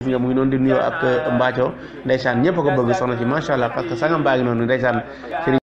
gis nga mu ngi noonu di nuyoo ak eh, mbaaco ndeysaan ñëpp a ko bëgg soxna si macha allah parce que sangam baa ngi noonu ndeysaan